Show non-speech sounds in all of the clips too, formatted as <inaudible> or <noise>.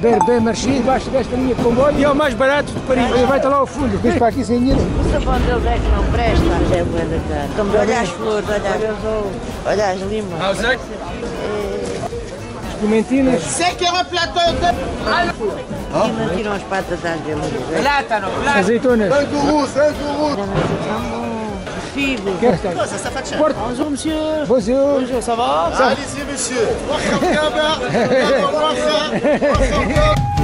Bem Marchi, debaixo desta linha de comboio e é o mais barato de Paris. Vai estar lá ao fundo, vês para aqui sem dinheiro. O sabão deles é que não presta, mas é boa da cara. Olha as flores, olha, olha as limas. Clementinas. C'est qu'il y a un plateau de... E não tiram as patas às galinhas. Plátano, plátano. Azeitonas. Figo. Quer estar? Porto. Bonjour, monsieur. Bonjour. Bonjour, ça va Allez-y, monsieur. <laughs>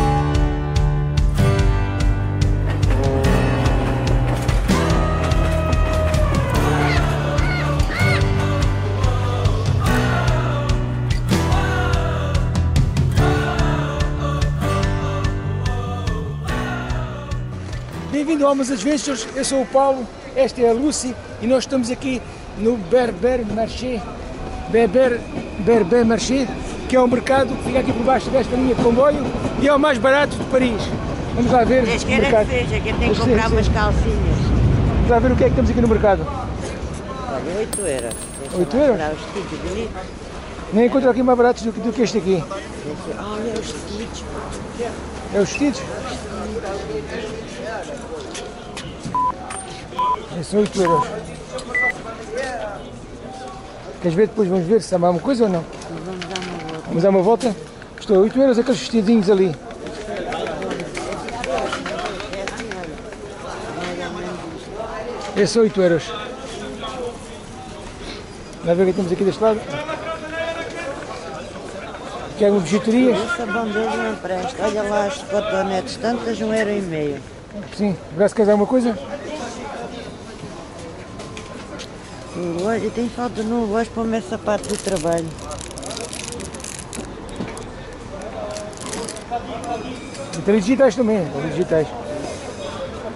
Bem-vindo ao Almas Adventures, eu sou o Paulo, esta é a Lucy e nós estamos aqui no Berber Marché, Berber, Berber Marché, que é um mercado que fica aqui por baixo desta linha de comboio e é o mais barato de Paris. Vamos lá ver o que era que mercado. seja, que eu tenho que comprar umas calcinhas. Vamos lá ver o que é que temos aqui no mercado. Olha, 8 euros. Deixa Oito lá euros? Nem encontro aqui mais baratos do que, do que este aqui. Olha os vestidos. É os vestidos? Esses são 8 euros. Queres ver depois? Vamos ver se há alguma coisa ou não? Vamos dar uma volta. Vamos dar uma volta? Estou 8 euros aqueles vestidinhos ali. Esses são 8 euros. Vamos ver o que temos aqui deste lado. Quer bijuterias? O sabão deles não presta. Olha lá as cotonetes, tantas um euro e meio. Sim. Se queres alguma coisa? Olha, tem falta novo hoje para o meu sapato do trabalho. E tem digitais também, tem digitais.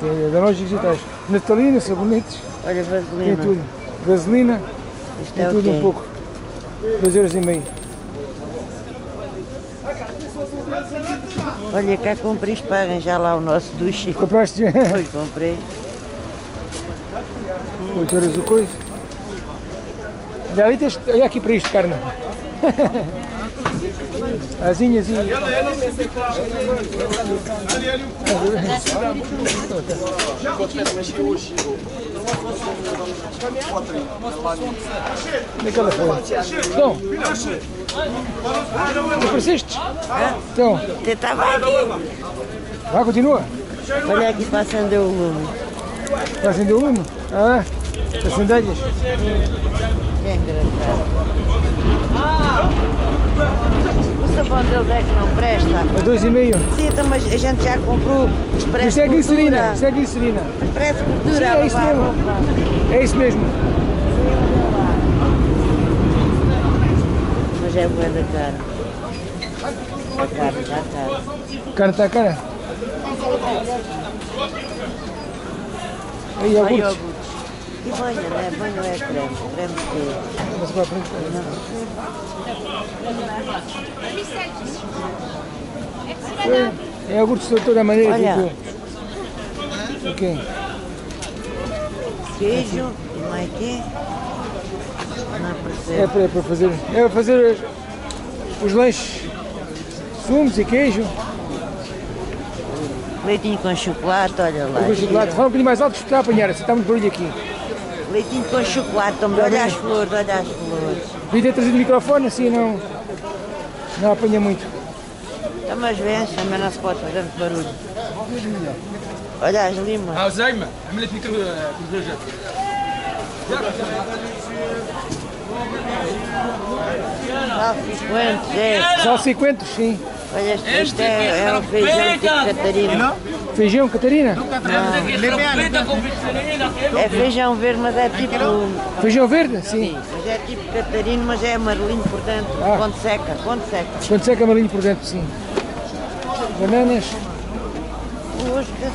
Tem da loja digitais. Natalina, sabonetes, Olha, tem vaselina. tudo. Gasolina, Isto tem é tudo um quê? pouco. 2 euros e meio. Olha, cá comprei para arranjar lá o nosso duche. Compraste Foi, comprei. 8 euros o coisa. Já olha aqui para isto, carne. Asinhas e. Onde é que ela foi? Então, apareceste? Então, Você estava aqui. vai, continua. Olha aqui para acender o lume. Está acender o lume? Ah, as sandálias. É engraçado. O sabão deles é que não presta. A dois e meio. Sim, então, mas a gente já comprou. Isto é glicerina, isto é glicerina. Parece gordura. Sim, é isso mesmo. É isso mesmo. Mas é boa da cara. A carne está cara. Carne está cara. Aí, iogurtes. E banho, não é? Banho é creme. Creme que Mas para a frente. É, é iogurtes de toda a maneira. Olha. Tipo, ok. queijo e mais quê? Não É percebo. para, é para fazer, é para fazer os, lanches. Sumos e queijo. Leitinho com chocolate, olha lá. Com chocolate. Fala um bocadinho mais alto que está a apanhar. Está muito barulho aqui. Leitinho com chocolate também. Olha as flores, olha as flores. Devia ter trazido o microfone, assim não, não apanha muito. Então, Estamos às vezes, também não se pode fazer muito barulho. Olha as limas. Ah, Zaima, a minha fica com os dois Só 50, é. Só 50, sim. Olha, este, este é, é um feijão tipo Catarina. Feijão, Catarina? É feijão verde, mas é tipo. Feijão verde? Sim. Mas é tipo Catarino, mas é amarelinho por dentro. Ah. Quando seca, quando seca. Quando seca amarelinho por dentro, sim. Bananas, Moscas.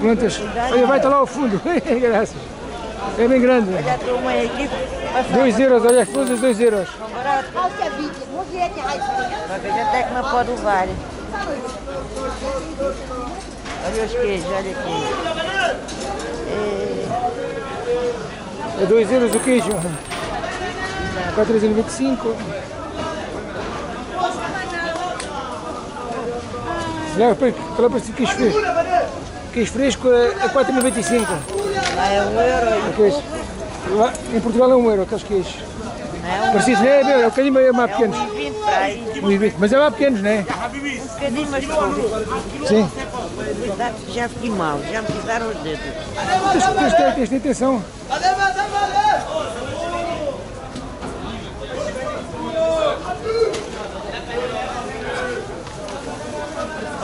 plantas. Olha, vai estar lá ao fundo. <laughs> Graças. É bem grande. 2 euros, olha as flores, 2 euros. Barato. Só que a gente é que não pode levar. Olha os queijos, olha aqui. É, É 2 euros o queijo. 4,95. Olha, é preço de queijo fresco? Queijo fresco é 4,95. Lá é um euro. Aqueles- Lá, em Portugal é 1 euro aqueles queijos. É um, Preciso, é, é, é um bocadinho mais- mais é pequenos. um 20 para aí. 1,20. Mas é mais pequenos, não é? Um bocadinho, mas pouco. Sim. Já fiquei mal, já me pisaram os dedos. Tens, tens, tens, tens de atenção.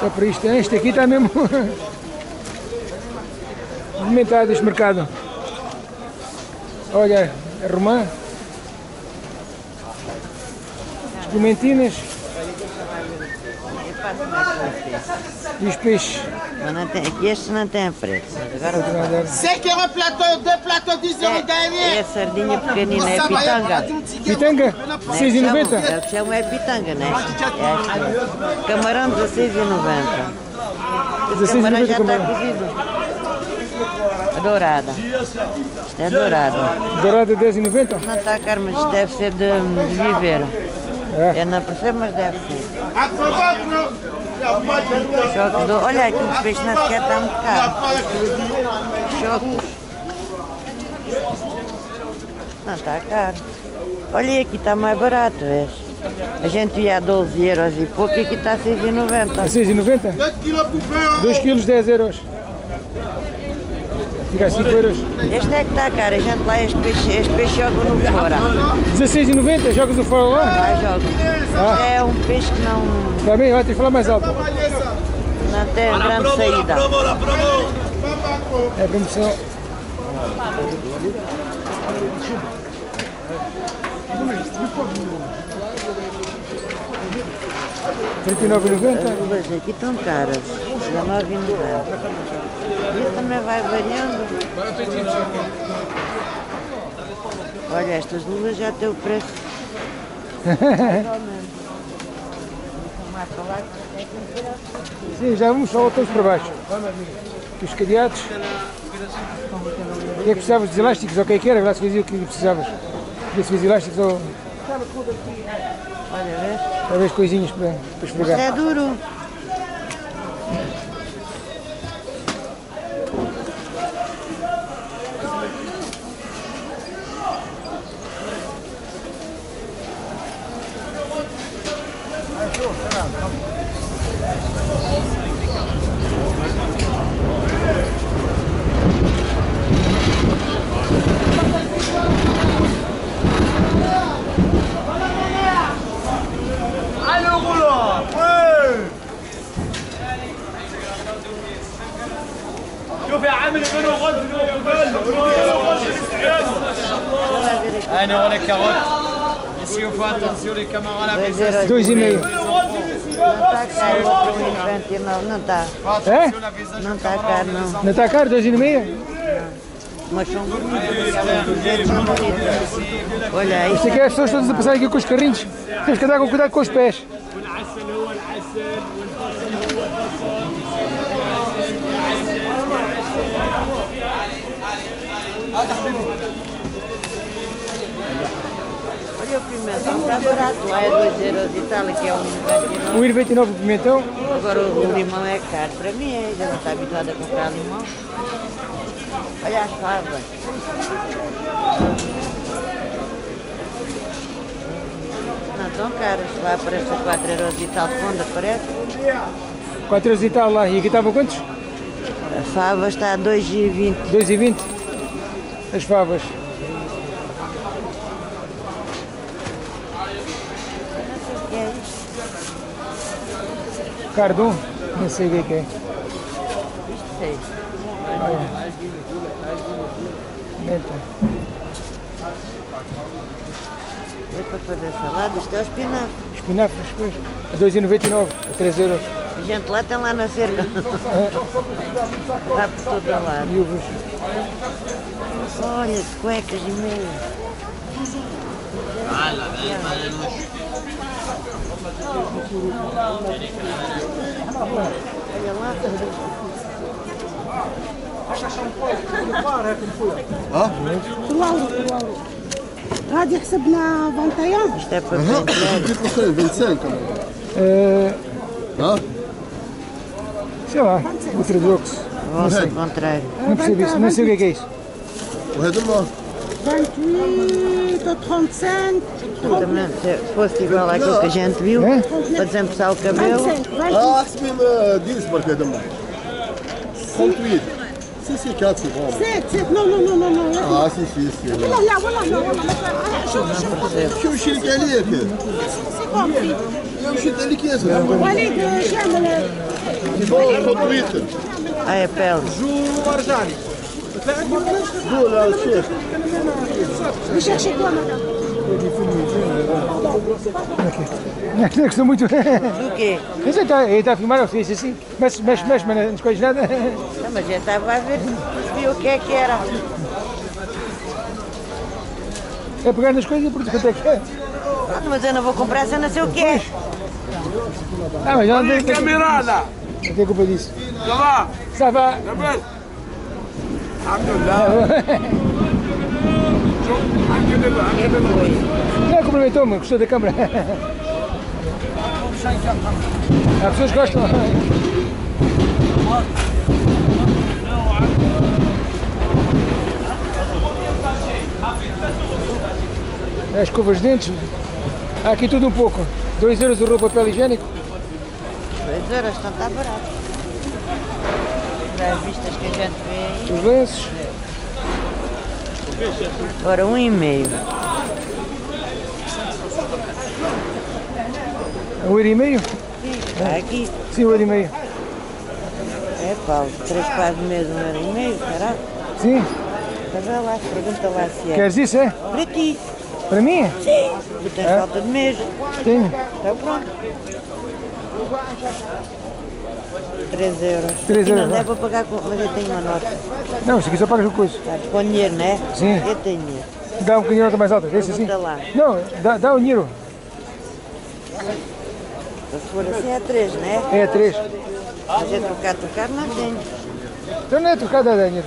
Só para isto, este aqui está mesmo <laughs> movimentado este mercado. Olha, a romã, as clementinas com e os peixes. Mas não tem, aqui este não tem preço. Agora 5 euros plateau, 2 plateaux, 10 euros é, é sardinha pequenina, é pitanga. Pitanga, Né, 6,90. chamam- É o que chamam é pitanga, né? É esta. Camarão 16,90. Esse 16,90 camarão já está cozido. Dourada. Isto é dourada. Dourada 10,90. Não está caro, mas isto deve ser de, de viveiro. É. Eu não percebo, mas deve ser. Choque do... Olha aqui, o peixe não sequer está muito caro. Choque. Não está caro. Olha aqui, está mais barato, vês? A gente ia a 12 euros e pouco e aqui está a 6,90. A 6,90? 2 kilos pour 20 euros. 2 quilos 10 euros. Fica a 5 euros. Este é que está caro, a gente lá este peixe, este peixe joga no fora. 16,90, jogas o fora lá? Lá joga. Ah. É um peixe que não, Está bem, ó, tens de falar mais alto. não tem grande saída. É promoção. Trinta nove noventa. As luvas aqui estão caras, 19,90. Isso também vai variando. Olha, estas luvas já têm o preço. <laughs> Sim, já vamos só todos para baixo. Os cadeados. O que é que precisavas de elásticos? Ou o que é que era? Lá se dizia o que precisavas. Vê se fez elásticos ou Olha, vês? talvez coisinhas para, para esfregar. é duro. 1 euro la carotte. Ici, on fait attention, les camarades avec ça. 2,5. Não está caro, Não está caro, não. Não está caro, 2,5? Mas são bonitos. Olha aí. Isto aqui é as pessoas todas a passar aqui com os carrinhos. Temos que andar com cuidado com os pés o pimentão, está barato. Lá é 2 euros e tal, aqui é 1,29. 1,29 o pimentão. Agora o limão é caro. Para mim, é, já não está habituado a comprar limão. Olha as favas. Não estão caras. Lá aparece a 4 euros e tal, fonda, parece. 4 euros e tal lá. E aqui estavam quantos? A fava está a 2,20. 2,20. As favas. Não sei o que é isto. Cardum. Não sei o que é que é. Isto sei. Menta. É para fazer salada, isto é o espinafre. Espinafres, pois. A 2,99. A 3 euros. A gente lá tem lá na cerca. Vai por todo lado. E uvas. Olha, de cuecas e meias. Olha lá. Hein Lauro, غادي حسبنا 21 25 ها شوف مثل الوكس نفس نفس Também, se fosse igual àquilo que a gente viu, É? para desempeçar o cabelo, 25, 25. Ah, c'est même 10 pour le rei do mar. 38. Si, si, 4, c'est bon. 7 7 non non non non non Ah, si, si, si. والله لا والله لا والله شوف شوف شو شيك عليك؟ سي كومبري يا مشيت عليك يا زلمه. وليد شامل بون 38. ah, é pele. قول يا الشيخ. بشرشي كوا مدام Não, não gostou muito. Do quê? Mas ele está, ele está a filmar, eu fiz assim. Mexe, mexe, mexe, mas não escolhes nada. Não, mas eu estava a ver, viu o que é que era. É pegar nas coisas e por quanto é que é. Ah, Mas eu não vou comprar se eu não sei o que é. Ah, mas já não tem, Camarada, não tem culpa disso. ça va Ça va. Ça va Alhamdulillah. Alhamdulillah. O que é? Não, cumprimentou-me, gostou da câmara. <laughs> Há pessoas que gostam. As escovas de dentes. Há aqui tudo um pouco. 2 euros o papel higiênico. 2 euros, então está barato. Para as vistas que a gente vê. Os lenços. Ora, um e meio. Um euro e meio? Está aqui. Sim, um euro e meio. É, Paulo, três de mês, um euro e meio, caralho. Sim. Mas lá, pergunta lá se é. Queres isso, é? Para ti. Para mim? Sim. Tu tens É? falta de mês. Tenho. Então pronto. 3 euros. Três Aqui euros, Não vá. dá para pagar com. Mas eu tenho uma nota. Não, isso aqui só pagas com coisa. Estás com dinheiro, não é? Sim. Eu tenho dinheiro. Dá um bocadinho nota mais alta. Esse assim. Lá. Não, dá, dá o dinheiro. Se for assim é 3, não é? É três. Mas é trocar, trocar, não tenho. Então não é trocado, dá dinheiro.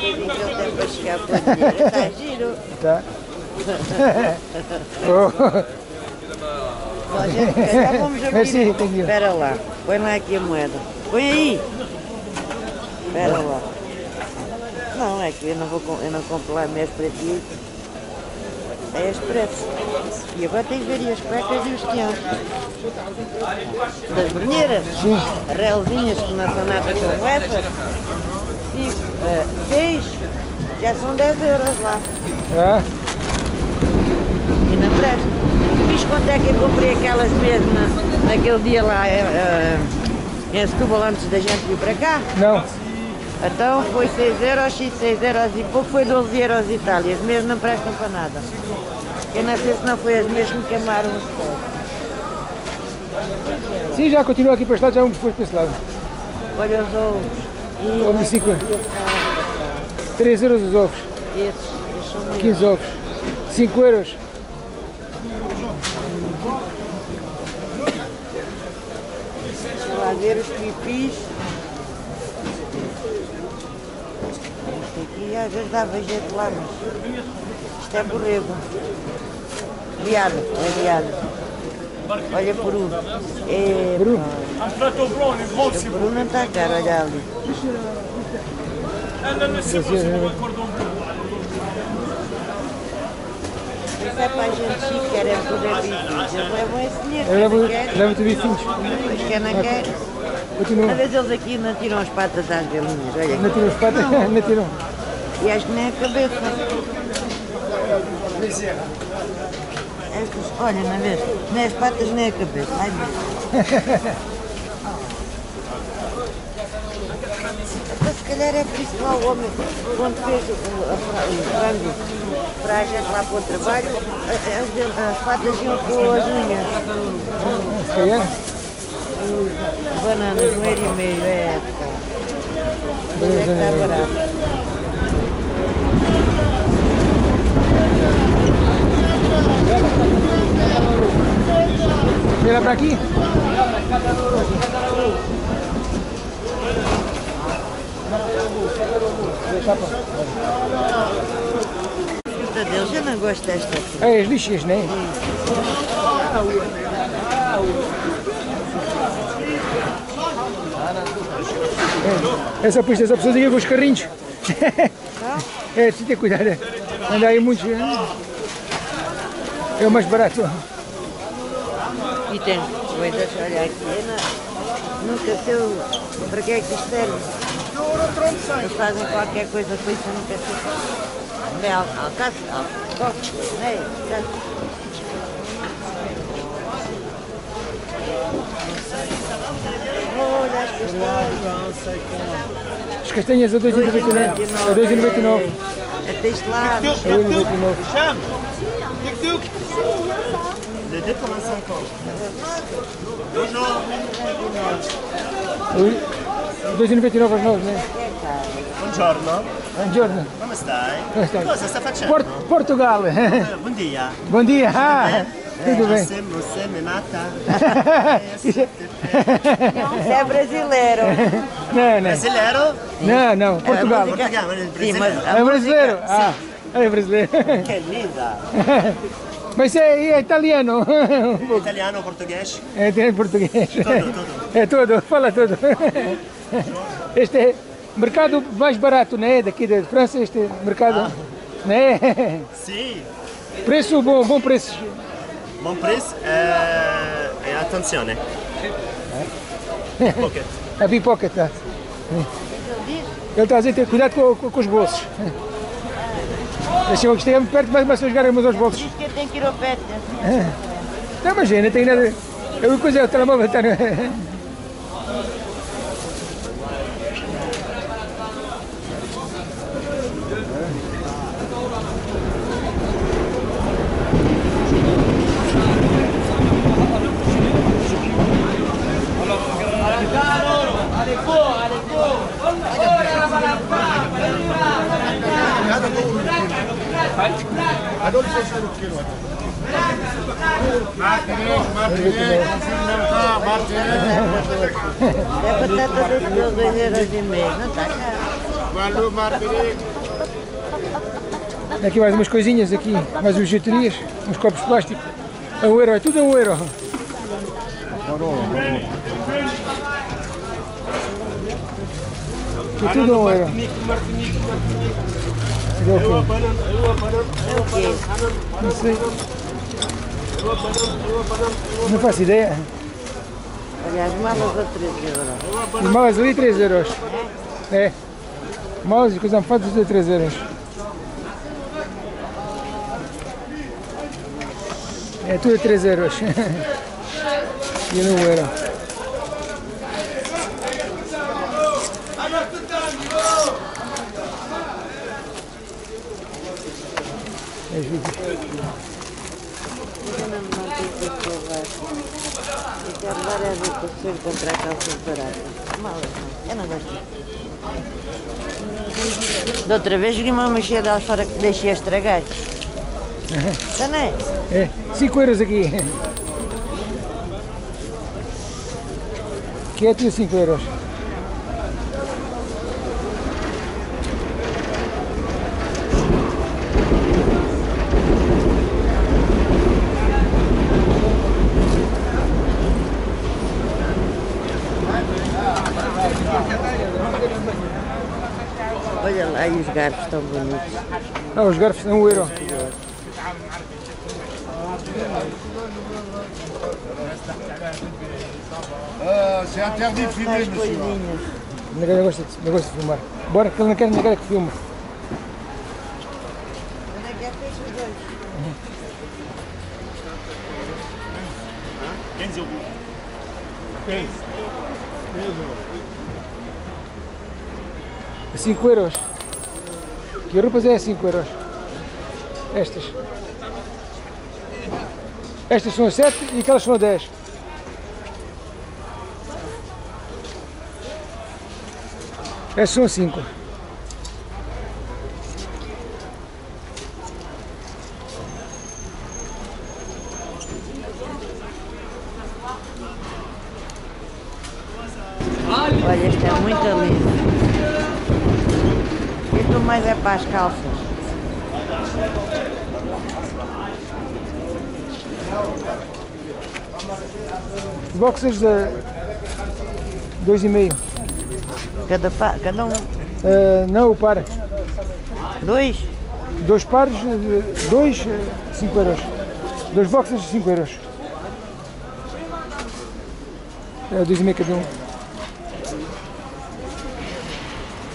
Ter tempo para chegar para o dinheiro. Está giro. Tá. <laughs> Bom. Merci, you. Espera lá. Põe lá aqui a moeda. Põe aí. Espera lá. Não, é que eu não, vou, com- eu não compro lá mês para ti. É expresso. E agora tem que ver as cuecas e os tiãos. Das berneiras. Sim. Relzinhas que não são nada como essas. E eh, seis. Já são 10 euros lá. ah, E não presta. Quanto é que eu comprei aquelas mesmo na- naquele dia lá eh, em Setúbal antes da gente vir para cá? não. Então foi 6 euros e 6 euros e pouco, foi 12 euros e tal. E as mesmas não prestam para nada. Eu não sei se não foi as mesmas que queimaram os pés. Sim, já continua aqui para este lado, já vamos depois para esse lado. Olha os ovos. Ovos de 50. 3 euros os ovos. esses, esses são meus. 15 ovos. 5 euros. Deixa lá ver os pipis. Isto aqui às vezes dava jeito lá, mas isto é borrego. Viado, é viado. Olha peru. É, Peru. O peru não está caro, olha ali. Isso é para a gente chique, querem poder bifes. Eles levam esse dinheiro. Eu levo tudo bifinhos. Pois quem não quer. Continua. Às vezes eles aqui não tiram as patas às galinhas, olha Não tiram os patas, <laughs> não tiram. E acho que nem a cabeça. Estas, olha, não vês? Nem as patas nem a cabeça. Ai. Então, se calhar é por isso que lá o homem, quando fez o, frango para a gente lá para o trabalho, as, as patas iam com as unhas. Se calhar. Bananas, um euro e meio, é. É que está barato. Vem lá para aqui. Fruta deles, eu não gosto desta. É, as lixas, né? É, Essa pista, essa pessoa aqui com os carrinhos. <laughs> É, preciso ter cuidado. é. Anda aí muitos. é. É o mais barato. E tem coisas, olha aqui, não, nunca sei o- para que é que isto serve. Eles fazem qualquer coisa com isso, nunca sei. É al- alcaço, alcoque, né? Alcaço. As castanhas. As castanhas a 2,99. A 2,99. Até este lado. A 2,99. Les deux pour un 50. Oi? 2,99 as novas, né? Buongiorno, Buongiorno. come stai? Come stai? Cosa sta facendo? Port Portugal. Eh, buon dia. Bom dia. Ah, tudo bem. Você, você me mata. É- Você é brasileiro. <laughs> Não, não. Brasileiro? Não, não. Portugal. Portugal, Sim, mas brasileiro. É brasileiro? Ah, é brasileiro. Que linda. <laughs> Mas é, é italiano. <laughs> Italiano, português. É, tem português. tudo. É tudo, fala tudo. Este é mercado mais barato, né? Daqui da França, este mercado. Né? Sim. Preço bom, bom preço. Buon preço e, e attenzione. Pocket. A pipoca tá. Ele está a dizer ter cuidado com, com, com os bolsos. Deixa eu que esteja perto, mas se eu jogar umas aos bolsos. Diz que eu tenho que ir ao pé. Não, imagina, não tem nada. Eu coisa, o telemóvel está. É batata por 2 euros e meio. Não está caro. Aqui mais umas coisinhas aqui, mais umas bijuterias, uns copos de plástico. A um euro, é tudo a um euro. É tudo? É quê? Não sei. Não faço ideia. As malas a 3 euros. Malas ali 3 euros. É. Malas e coisa tudo a 3 euros. É tudo a 3 euros. <laughs> e não euro. É justo. Eu não, não tenho que provar. Eu quero dar a ver se eu encontrar calças baratas. Não. Eu não gosto. Da outra vez vi uma mexida de alfara que deixei estragar. Está não é? É, 5 euros aqui. Que é tudo 5 euros. Garfos estão bonitos. Ah, os garfos são 1 euro. C'est interdit de filmer, Mais monsieur. coisinhas. Não gosta, de, não gosta de filmar. Bora, que ele não quer, não quer que filme. Onde é que é feito os dois? 15 euros. É 5 euros. Que roupas é 5 euros? Estas. Estas são a 7 e aquelas são a 10. Estas são a 5. Olha, este é muito lindo. Mais é para as calças. Os boxers a dois e meio. Cada, cada um. Ah, não o par. Dois? Dois pares, eh, dois, eh, cinco euros. Dois boxers, cinco euros. É dois e meio cada um.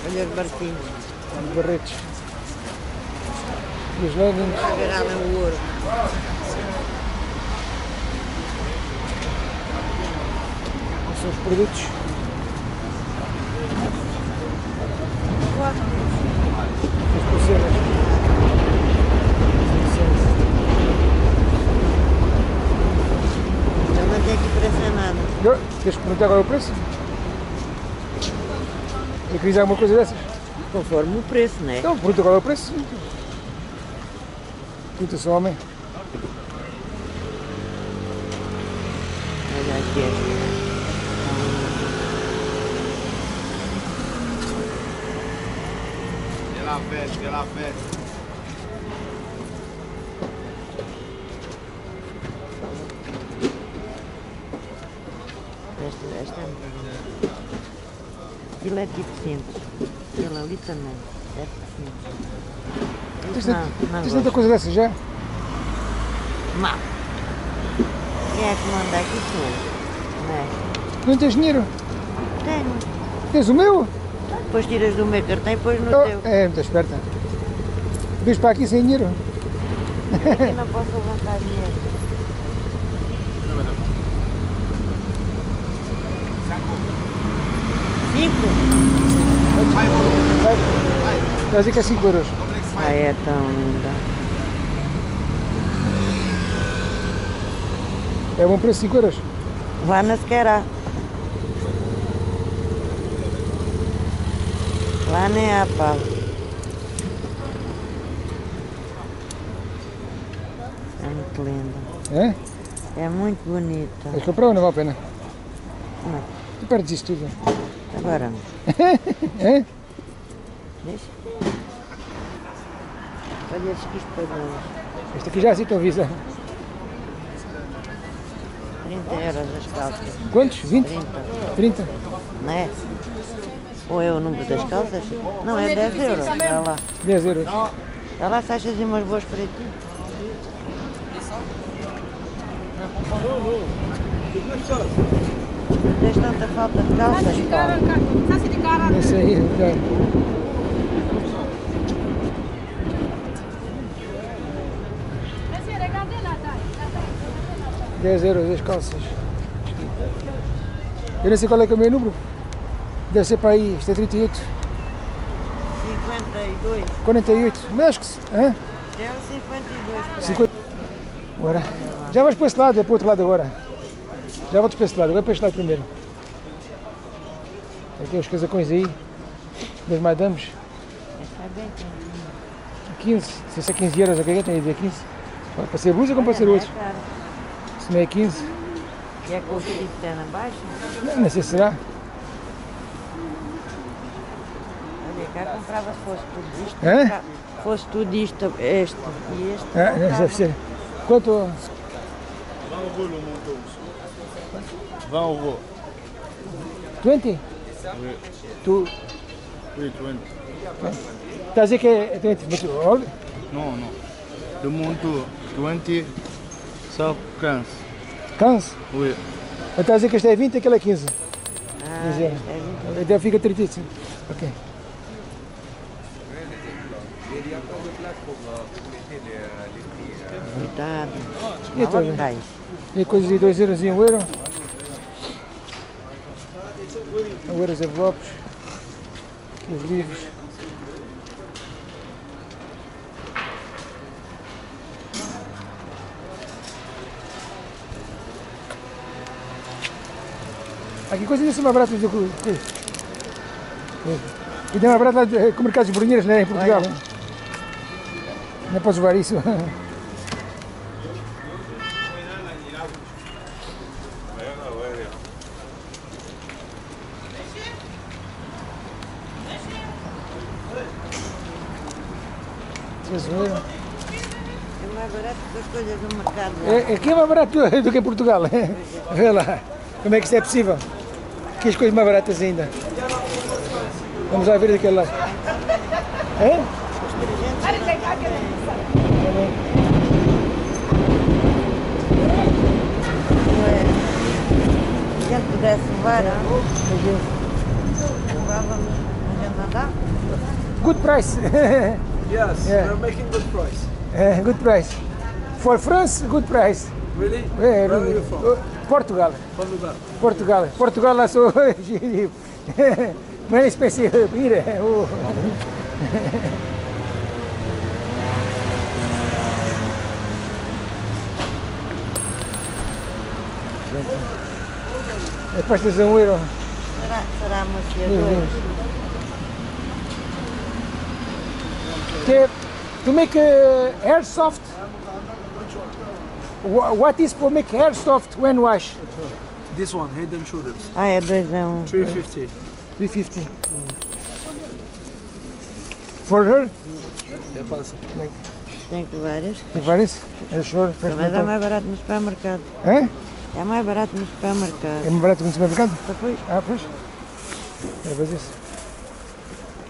Olha os barquinhos. Os barretes. E os leggings. Agarrado no ouro. São os produtos. Nada. Queres perguntar qual é o preço? Eu queria alguma coisa dessas? Conforme o preço, né? Então, pergunta qual é o preço. Pergunta se o homem. Olha aqui. é. De la fête, de la fête. Esta, esta é muito bonita. Aquilo é tipo simples. Aquilo ali também. É tipo Isso não, tanta- não tens tanta coisa dessas já? Não. Quem é que manda aqui sou? Não é? Não tens dinheiro? Tenho. Tens o meu? Depois tiras do meu cartão e pões no Oh, teu. é, muito esperta. Vês para aqui sem dinheiro? Eu não posso levantar dinheiro. Cinco? Vai dizer que é 5 euros. Ai, é tão linda. É bom preço 5 euros. Lá na Sequeira. Lá nem há pau. É muito linda. É? É muito bonita. Vais comprar ou não vale a pena? Não. Tu perdes isto tudo. Agora não. <laughs> É? Deixa. Olha estes espadões. Este aqui já estão a avisar. 30 euros as calças. Quantos? 20? 30. 30? Não é? Ou é o número das calças? Não, é 10 euros. Está lá. 10 euros. Está lá se achas umas boas para ti. Tens tanta falta de calças, pá. Não sei. já. Dez euros as calças. Eu não sei qual é que é o meu número. Deve ser para aí, isto é 38, 52. 48. Mas acho que. se- Hã? É o 52. pá. 50. Agora. Já vais para esse lado, é para o outro lado agora. Já voltas para esse lado, agora para este lado primeiro. Aqui os casacões aí, das madames. Está bem, tem. 15, se isso é 15 euros, ok? Tem a dizer 15. Pode para ser blusa como para ser outro. É. Se não é 15, E é com o fio de perna baixa? não, não sei se será. Olha, cá comprava se fosse tudo isto. Hã? comprava- Fosse tudo isto, este e este. Ah, não, comprava. deve ser. Quanto? 20 euros. 20? Tu Oui, 20. estás a dizer que é 20, mas olha, Non, non. Le manteau, 20, ça 15. 15. Oui. A dizer que este é 20 e aquele é 15. Ah, é 20. Então fica 35. Ok. Cuidado. E então. E coisas de 2 euros e 1 euro. 1 euro os envelopes. Os livros. Aqui coisas assim mais baratas do que. E tem mais barato lá com mercados de Borinheiras, né, em Portugal. Não podes levar isso. <laughs> 3 euro. É mais barato que as coisas no mercado lá. É, aqui é mais barato <laughs> do que em Portugal. Vê lá. Como é que isso é possível? Aqui as coisas mais baratas ainda. Vamos lá ver daquele lado. É? Se a gente pudesse levar, levávamos, a gente andava. Good price. <laughs> Yes, Yeah. we're making good price. É, good price. For France, good price. Really? É, Where are really. you from? Uh, Portugal. Portugal. Portugal. Portugal lá sou Very expensive beer. Oh. É pastas <laughs> a um euro. Será, será maquiador? Que, to make uh, hair soft, wha- what is for make hair soft when wash? This one, head and shoulders. Ah, é um. 350. 350. For her? É passa. Tem que várias. Tem várias? É sure. Mas é mais barato no supermercado. É? É mais barato no supermercado. É mais barato no supermercado? Só foi Ah, pois. É, mas isso.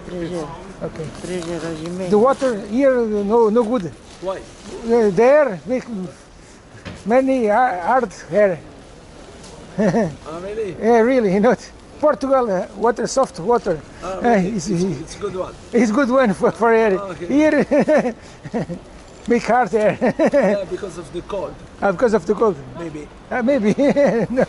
3 euros. Ok. 3 euros meio. The water here no no good. Why? Uh, there make many ha- hard hair. Ah, really? <laughs> Yeah, really, you know. Portugal uh, water soft water. Uh, really? it's, It's a good one. it's good one for, for hair. Ah, okay. Here <laughs> make hard hair Yeah, because of the cold, <laughs> Ah, because of the cold. maybe. Ah, maybe. no.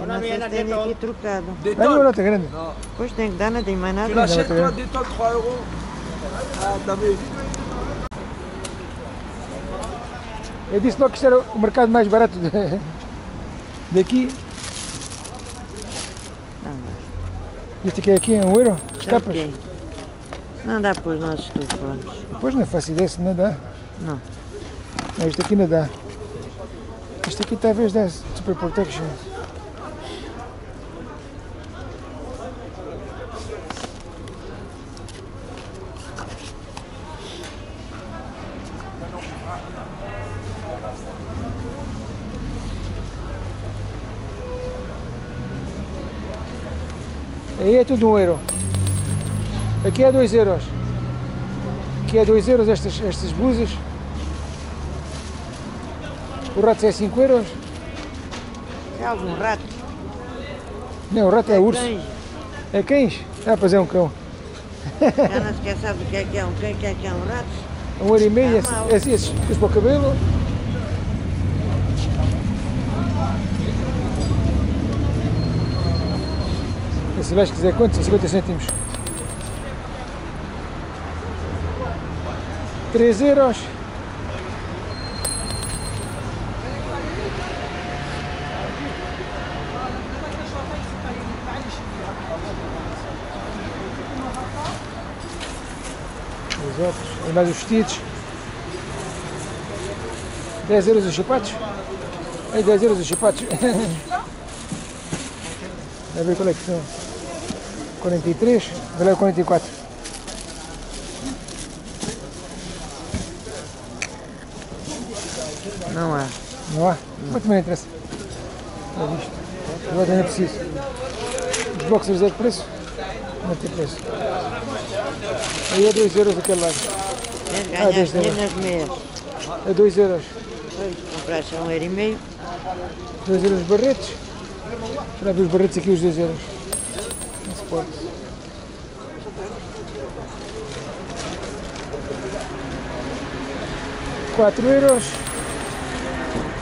Se tem aqui trocado. Mas não Détol. nota grande. Non. Pois tem que dar, não tem mais Tu nada. l'achètes, toi, détol 3 euros. Ah, t'as vu? Eu disse logo que isto era o mercado mais barato de- <laughs> daqui. Este aqui é aqui, é um euro. Escapas? Ok. Não dá para os nossos telefones. Pois não é fácil desse, não dá. Não. Não, Este aqui não dá. Este aqui talvez dá Super Protection. Aí é tudo um euro. Aqui é dois euros. Aqui é dois euros estas, estas blusas. O rato é 5 euros. É algum rato? Não, o rato é urso. Cães. É cães? Ah, pois é um cão. Já não se quer saber o que é que é um cão, o que é que é um rato. Um euro e meio, Tá esse, mal. esse, esses, esses para o cabelo. Esse vai quiser quanto? 50 cêntimos. 3 euros. Os outros, e mais os vestidos. 10 euros os sapatos. Aí 10 euros os sapatos. <laughs> A ver qual é que são. 43, valeu 44. Não há. Não há? Mas também não interessa. É isto. Agora também é preciso. Os boxers é de preço? Não tem preço. Aí é 2 euros aquele lado. Ah, ganhar deixa eu dinheiro nas meias. É 2 euros. Compraste um euro e meio. 2 euros os barretes. Para ver os barretes aqui os 2 euros. Pode. Quatro euros.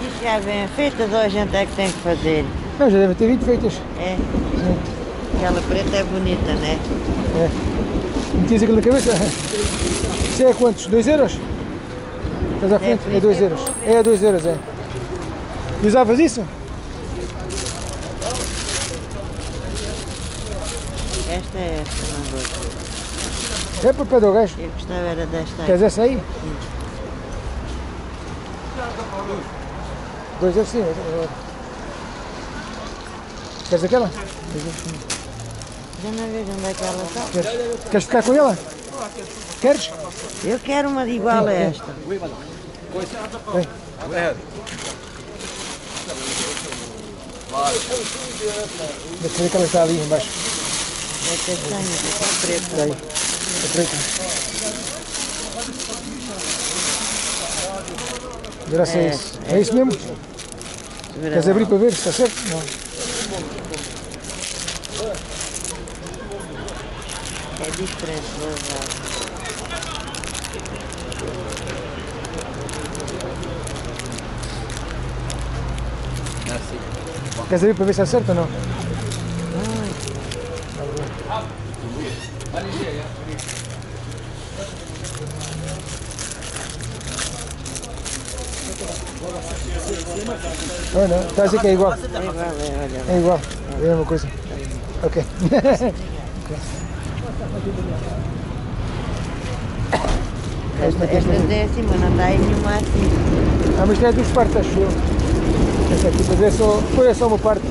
Isto já vem feitas ou a gente é que tem que fazer? Não, já devem ter vindo feitas. É? Aquela preta é bonita, né? Metias aquilo na cabeça? Isso é quantos? 2 euros? Estás à frente? É 2 euros. É 2 euros, é. E usavas isso? Esta é esta, não gosto. É para o pé do gajo. Eu gostava era desta aí. Queres essa aí? 2 euros sim. mas- Queres aquela? Já não vejo onde é que ela está. Queres, queres ficar com ela? Queres? Eu quero uma de igual a esta. Deixa eu ver que ela está ali embaixo. É castanha, é preta. Daí. É preta. Verá se é É, isso. É isso mesmo? Queres abrir para ver se está certo? Não. É diferente, usar. Queres abrir para ver se certo ou não? Olha, está a dizer que é igual. É igual, é. É. É a mesma coisa. Ok. Esta, esta é assim, mas não está aí nenhuma assim. Ah, mas é duas partes, acho eu. Esta aqui, mas é só, foi é só uma parte.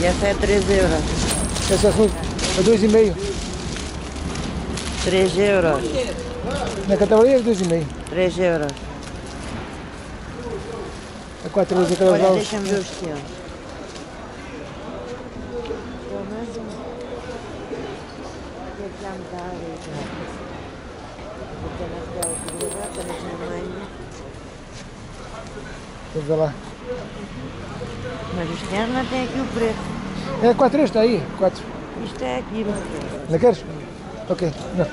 E esta é 3 euros. Essa foi a dois e meio. 3 euros. Na categoria é dois e meio. 3 euros. A quatro euros aquelas Olha, deixa-me ver os teus. É. Vamos ver lá. Mas o externo tem aqui o preço. É quatro euros, está aí. Quatro. Isto é aquilo. Não queres? Ok. Não.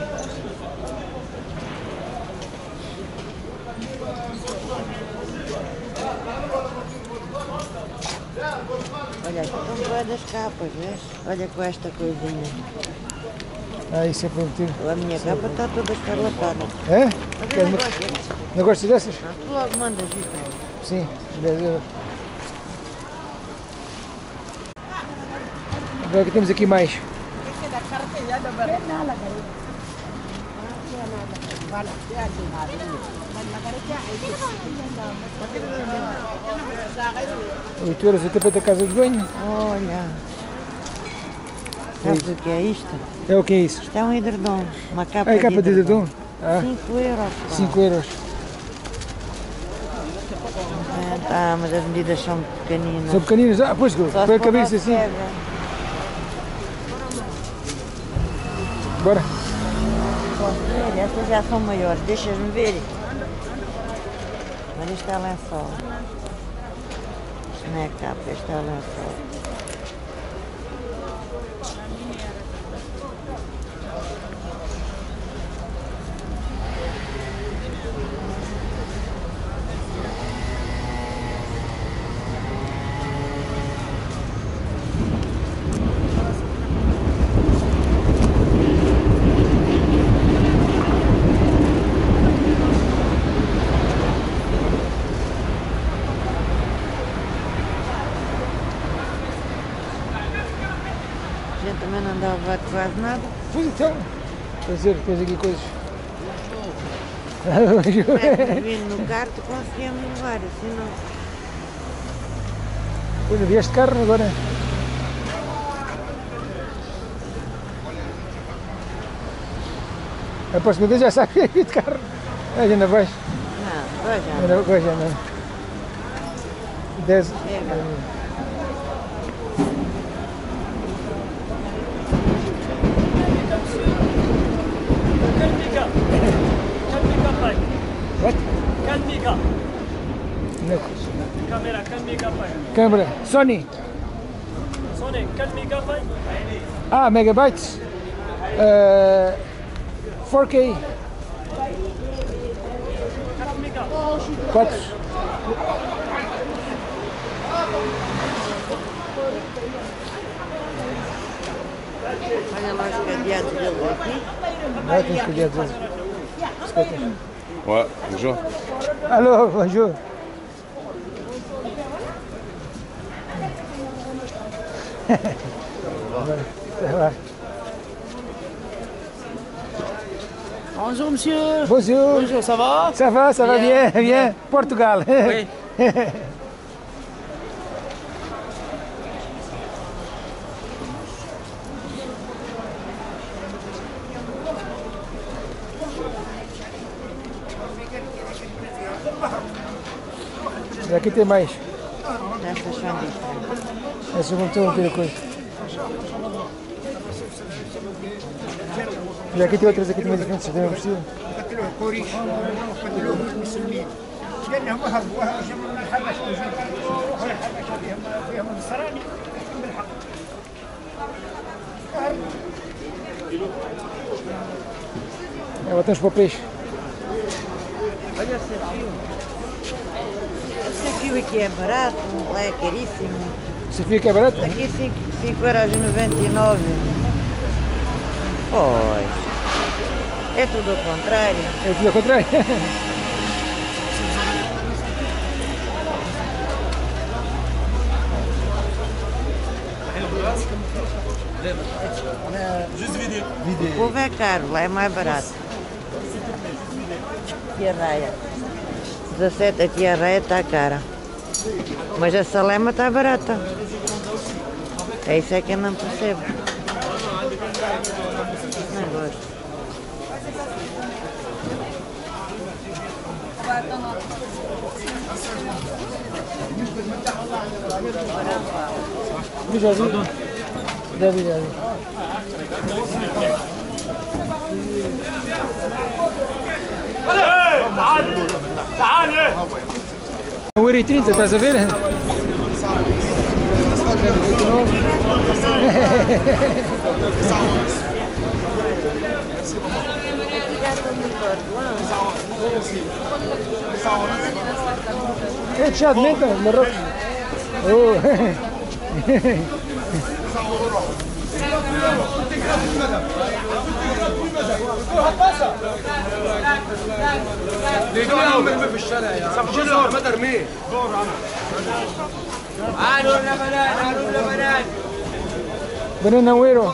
Olha, aqui estão boas capas, vês? Olha com esta coisinha. Ah, isso é para meter. A minha capa está toda escarlatada. É? Mas eu não gosto. Não gostas dessas? Não, tu logo mandas isso. Sim, 10 euros. Agora que temos aqui mais. Oito euros até para a casa de banho. Olha. Sabes o que é isto? É o que é isso? Isto é um edredom. Uma capa, Ah, é capa de edredom? Ah, 5 euros. pá. 5 euros. É, tá, mas as medidas são pequeninas. São pequeninos. Ah, pois, se a cabeça assim. quebra. Bora. Estas já são maiores. Deixas-me ver. Mas isto é lençol. Isto não é capa, isto é lençol. A gente também não dá levar quase nada. Pois então. Dizer, tens aqui coisas. É, vindo no carro, tu conseguimos levar, assim não. Pois não vieste carro agora. A próxima vez já sabe <laughs> que é de carro. Já não vais. Não, vai já. Não, vai, já não. Dez. Chega. 4 mégabytes. Câmera. Sony. Sony 4 mégabytes. Ah, megabytes. Uh, 4K. 4 mégabytes. 4. Olha lá os cadeados deles aqui. Que olhar deles. Escuta. Ouais, bonjour. Alô, bonjour. <laughs> Ça va? Bonjour monsieur. Bonjour. Bonjour, ça va? Ça va, ça va bien, Bien, bien. Portugal. Oui. <laughs> aqui tem mais. Essas são diferentes. Essas vão ter outra coisa. E aqui tem outras aqui também diferentes, tem um vestido. قتلوه قريش قتلوه المسلمين قال لهم هربوا هاجموا من الحبشه وجوا الحبشه فيهم فيهم النصراني بالحق É, botamos para o fio aqui é barato, lá é caríssimo. Fio aqui é barato? Aqui 5 euros e 99. Pois. É tudo ao contrário. É tudo ao contrário. <laughs> O povo é caro, lá é mais barato. Aqui a raia. 17 aqui a raia está cara. Mas essa lema está barata. É isso é que eu não percebo. Não gosto. Mijazı. De 1,30, estás a ver? É chato, né? Marrocos. Oh. ليه عم مرمي في الشارع يا عم شيلهم ما ترميه دور عم قالوا لنا بنان قالوا لنا بنان بنين نويرو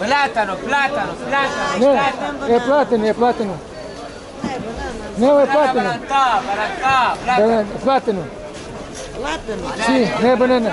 بلاتانو بلاتانو بلاتانو إيه بلاتانو إيه بلاتانو نيو بلاتانو بلاتانو بلاتانو Sì, ne banana.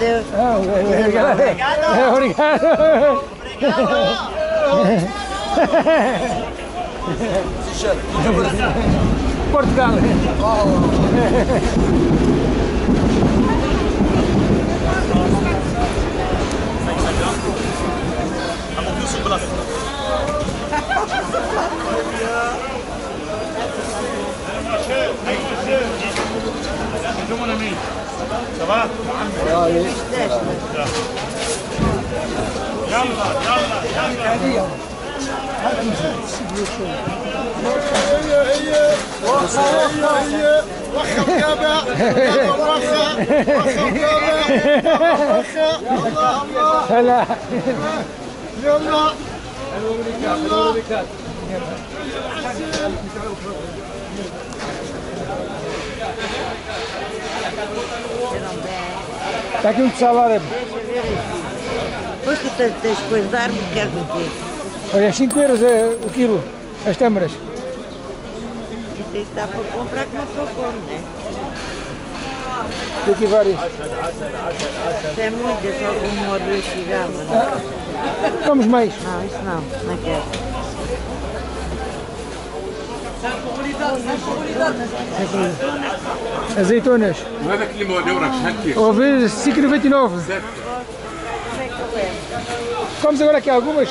e. Ah, obrigado. É, obrigado. Portugal. <laughs> يلا مين؟ يلا يلا يلا يلا وخا وخا وخا متابع وخا وخا الله الله هلا يلا يلا Está aqui um pessoal árabe. Depois tu tens, tens coisa de árvore, queres o quê? Olha, 5 euros é o quilo, as tâmaras. Isto aí está para comprar que não sou como, né? Tem aqui várias. Isso é muito, é só uma ou duas. Não, Vamos mais. não, isso não, não quero azeitonas. Não é daquele molho branco, Houve 5,99. Vamos agora aqui algumas.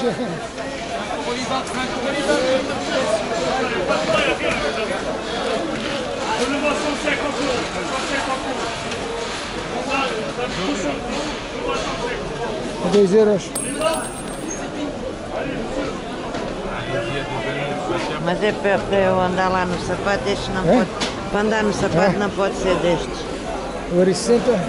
Dois euros. Mas é para, para eu andar lá no sapato, este não é? pode. Para andar no sapato é? não pode ser destes. Oricenta.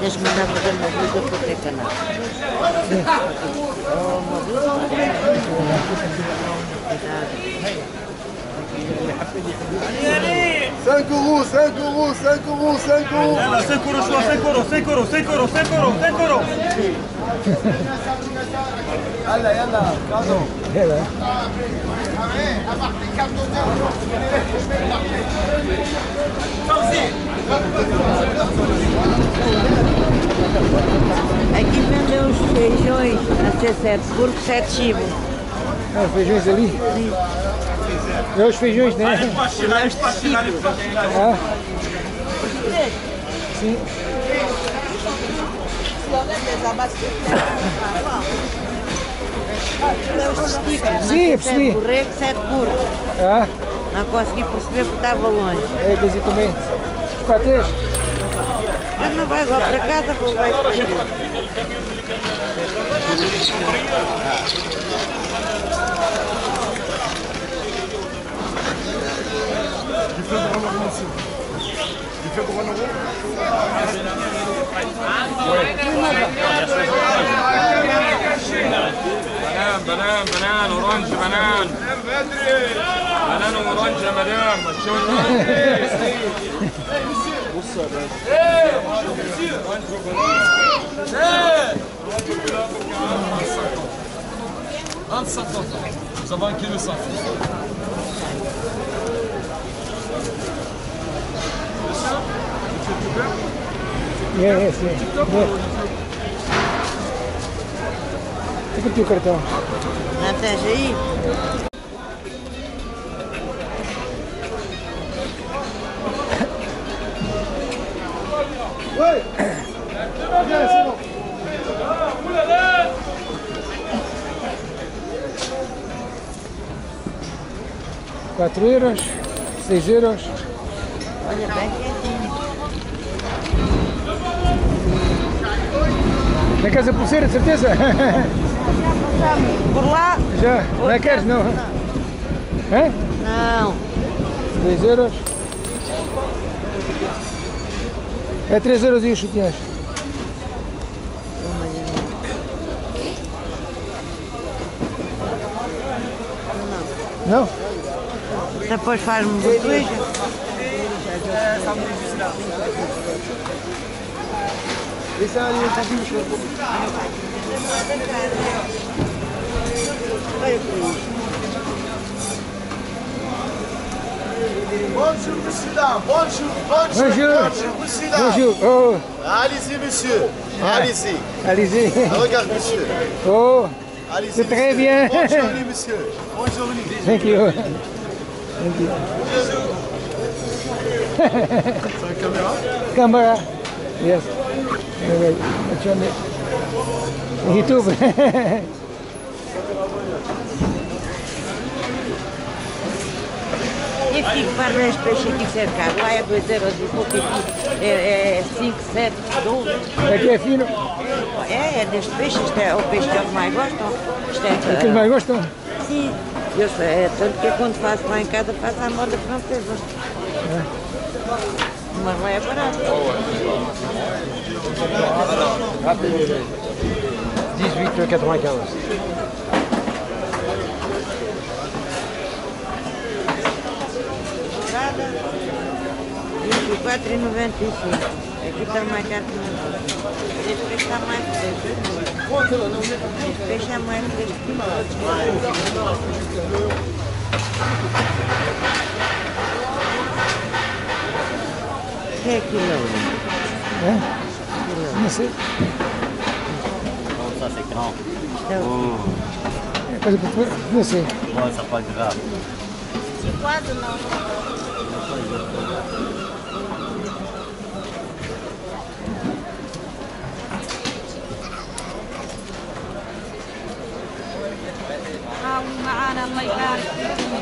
Deixa-me mandar fazer uma vida para o ter canal. É. Cuidado. 5 euros, 5 euros, 5 euros, 5 euros. Ela, 5 euros, 5 euros, 5 euros, 5 euros, 5 euros, 5 euros. يلا يلا É. É Aqui vendem os feijões a ser sete por sete chibos. Ah, feijões ali? Sim. É Meus feijões, né? Aí pastilha. É. Sim. Sim, sim. Burrego, é. Não consegui perceber porque estava longe. É, mas e também? Para três? Mas não vai lá para casa, vou vai punch à madame. Entre 50 ans, nous avons un kilo 100. Yeah, yes, yes. yeah. Take a look at that. 4 euros, 6 euros. Olha, bem Não queres a pulseira, de certeza? Já passamos por lá. Já? Não é queres, não? Não. 2 euros. É 3 euros e os sutiãs. Não? Depois faz-me depois. Isso é ali um pouquinho de Bonjour, monsieur, là. Bonjour, bonjour, Bonjour. bonjour, monsieur, là. Bonjour. Oh, Allez-y, monsieur. Allez-y. allez-y. Regarde, monsieur. Oh, Allez-y. c'est très monsieur. bien. Bonne journée, monsieur. Bonne journée. Thank you. Thank you. C'est caméra Camera. Yes. YouTube. E fico para este peixe aqui cercado. Lá é 2 euros e pouco aqui. É 5, 7, 12. Aqui é fino. É, é deste peixe. Este é o peixe que eles mais gostam. Isto é, É que eles mais gostam. Sim. Eu sei, é tanto que quando faço lá em casa faço à moda francesa. Mas lá é barato. 18,95. 24,95. Aqui está mais caro que não. Este peixe está mais fresco. Este peixe é mais fresco. O que é aquilo ali? É? Não sei. Ça c'est grand. É coisa para Não sei. Bon, c'est pas grave. Quase não. حاولوا معانا الله يبارك فيكم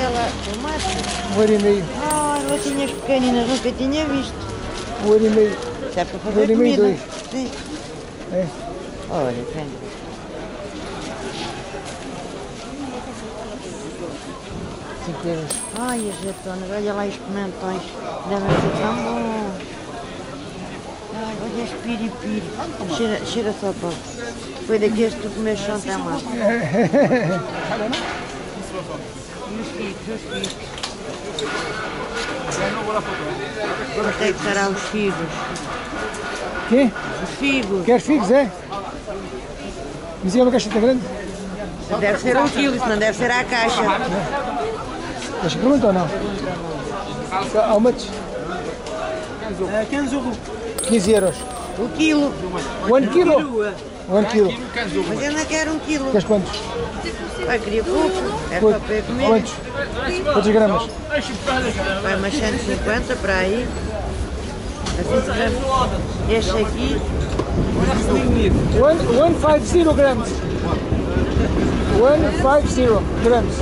É o quê? É? Ela, tomate? Um euro e meio. Ora, latinhas pequeninas, nunca tinha visto. Um ano e meio. É para Um fazer ano e meio, dois. Sim. É. Olha, tem. 5 euros. Ai, as azeitonas, olha lá os pimentões. Devem ser tão bons. Ai, olha este piripiri. Cheira, cheira só pão. Foi daqueles que tu comeste ontem à mão. E os figos, os figos. Quanto é que será os figos? Quê? Os figos. Queres figos, é? Mas é uma caixa tão grande? Deve ser um quilo, isso não deve ser à caixa. Deixa eu perguntar ou não? How much? 15 euros. 15 euros. O quilo. 1 quilo? 1 quilo. Mas eu não quero um quilo. Queres quantos? Vai, queria pouco. É só para comer. Quantos? Quantos gramas? Vai umas 150 para aí. Assim. Este aqui. 150 grams. 150 grams.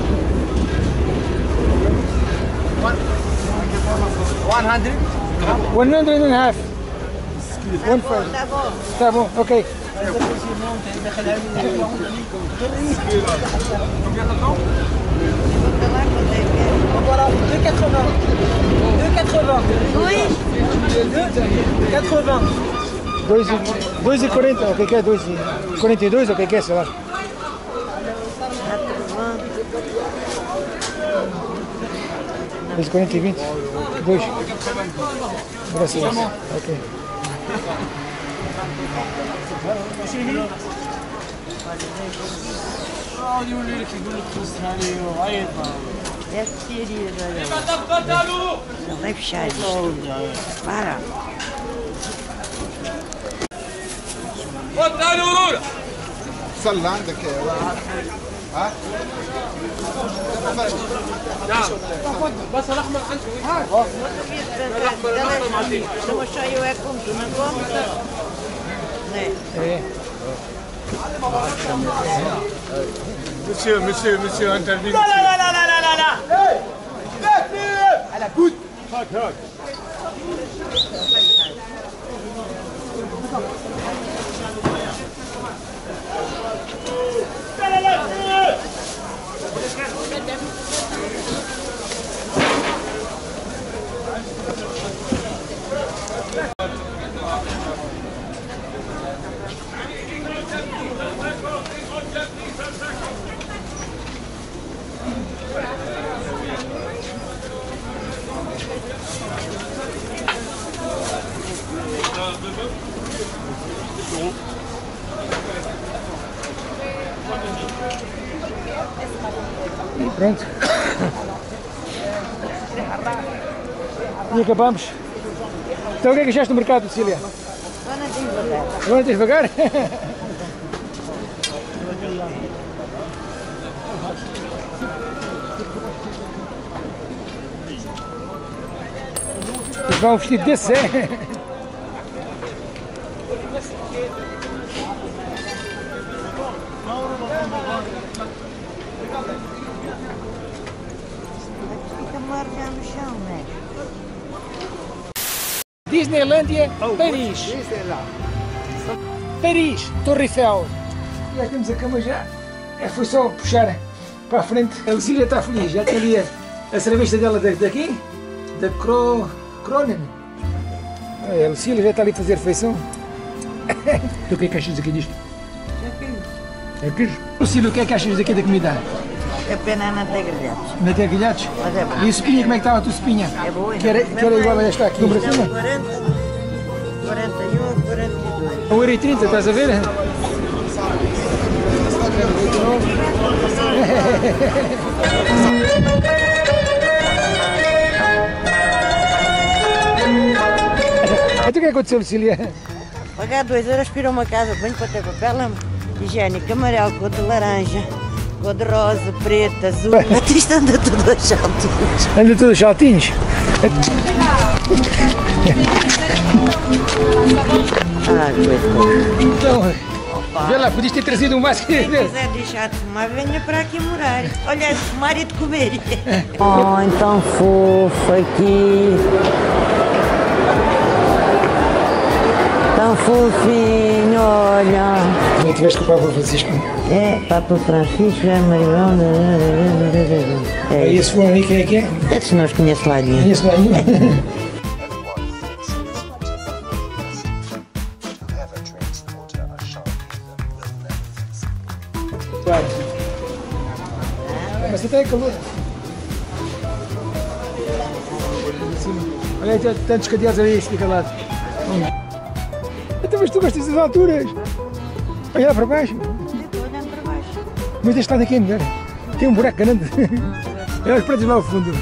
100. 100 and a half. 150. Tá bom. Tá bom, ok. Agora, 2,80. 2,80. 80. 2 e 40, o que que é? 2 e 42, o que é, e 40 e 20. 2. Graças a Deus. Ok. واش هي؟ غادي يولي لك يقول لك توسخ عليه وعيط يا سيدي لما تقتلوا الله يفشل فارا قتلوا صلى عندك ها؟ نعم بس الاحمر عندك الاحمر الاحمر ما عنديش Monsieur, monsieur, monsieur, interdit. Non, non, non, non, non, non, non. Hey À la goutte. Hot, hot. Acabamos. Então o que é que achaste do mercado, Cecília? Agora tenho devagar. Agora tens devagar? <laughs> Um vestido desse, é? Disneylândia, Paris. Paris, Torre Eiffel. Já temos a cama já. É, foi só puxar para a frente. A Lucília está feliz, já tem ali a, a cerveja dela da- daqui, da Cro, Cronen. É, A Lucília já está ali a fazer refeição. <laughs> tu o que é que achas aqui disto? É queijo? Lucília, o que é que achas daqui da comida? A pena não ter grelhados. Não tem grelhados? Mas é bom. E a espinha, como é que estava a tua espinha? É boa. Que era, que era igual a esta aqui no Brasil? 40, 41, 42. 1,30€, estás a ver? Então o que é que aconteceu, Lucília? Pagar 2 euros a uma casa de banho para ter papel higiênico amarelo, cor de laranja, cor de rosa, preto, azul. Até isto anda tudo aos saltinhos. Anda todos os saltinhos. Ah. Então. Vê lá, podias ter trazido um mais Quem quiser deixar de fumar, venha para aqui morar. Olha, de fumar e de comer. <laughs> oh, então fofo aqui. Tão fofinho, olha. Não tiveste com o Papa Francisco? É, Papa Francisco, é Marilão. É É esse fulano aí, quem é que é? Esses não os conheço lá nenhum. Conheço lá nenhum. Claro. Mas até é calor. Olha aí, tantos cadeados ali, fica lá. Então, mas tu gostas das alturas? Olha lá para baixo. Estou olhando para baixo. Mas este lado aqui é melhor. Tem um buraco grande. Olha <laughs> os prédios lá ao fundo.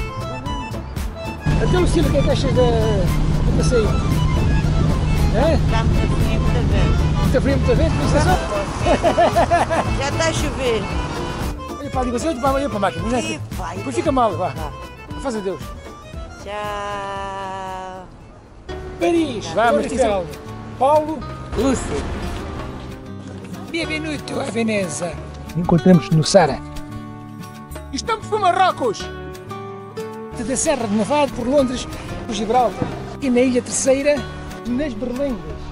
Até o Silvio, o que é que achas da, do passeio? É? Está muito frio, muita vez. Muita frio, muita vez? Mas é só... <laughs> Já está a chover. Olha para ali, você olha para, a máquina. Não é? Pai. Depois fica mal, vá. Faz a Deus. Tchau. Paris. Vamos, Paulo. Paulo. Lúcio. Benvenuto a Veneza. Encontramos no Sara. Estamos por Marrocos. Da Serra de Navarro por Londres, por Gibraltar. E na Ilha Terceira, nas Berlengas.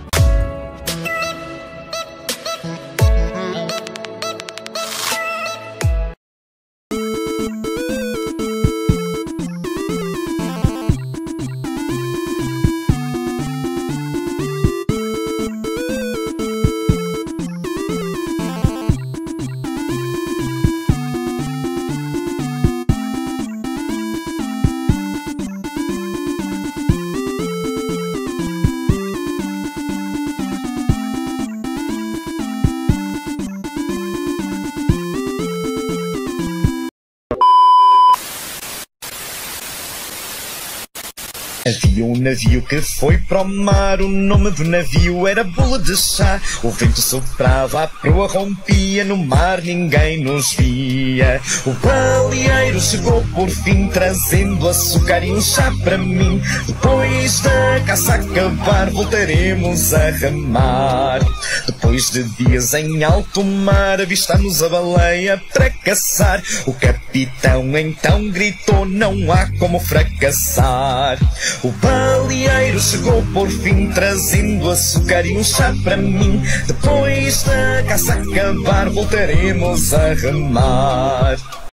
Navio que foi para o mar, o nome do navio era Bula de Chá. O vento soprava, a proa rompia, no mar ninguém nos via. O baleeiro chegou por fim, trazendo açúcar e um chá para mim. Depois da caça acabar, voltaremos a remar. Depois de dias em alto mar, avistamos a baleia para caçar. O capitão então gritou: Não há como fracassar. O baleeiro chegou por fim, trazendo açúcar e um chá para mim. Depois da caça acabar, voltaremos a remar.